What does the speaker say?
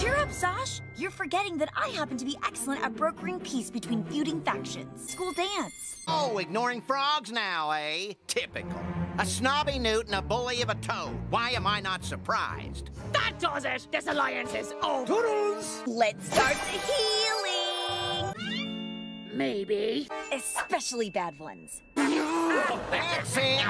Cheer up, Sash! You're forgetting that I happen to be excellent at brokering peace between feuding factions. School dance. Oh, ignoring frogs now, eh? Typical. A snobby newt and a bully of a toad. Why am I not surprised? That does it! This alliance is over! Toodles! Let's start the healing! Maybe. Especially bad ones. That's it!